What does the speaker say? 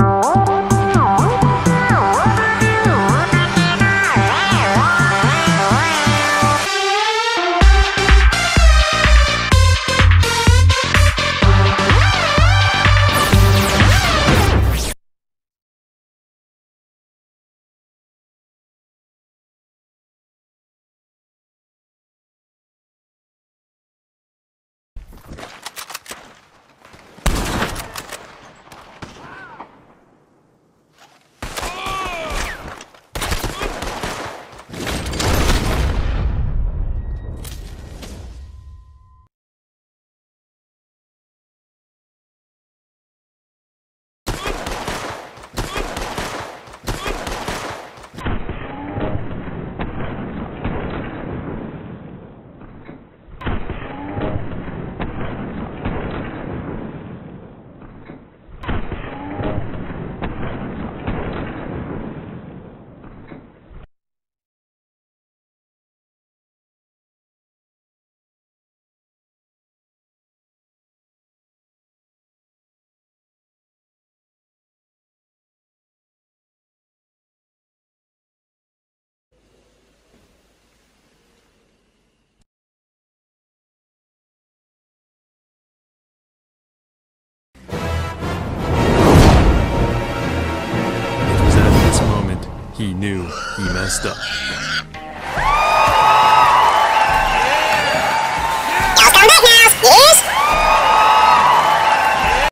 Música he knew he messed up.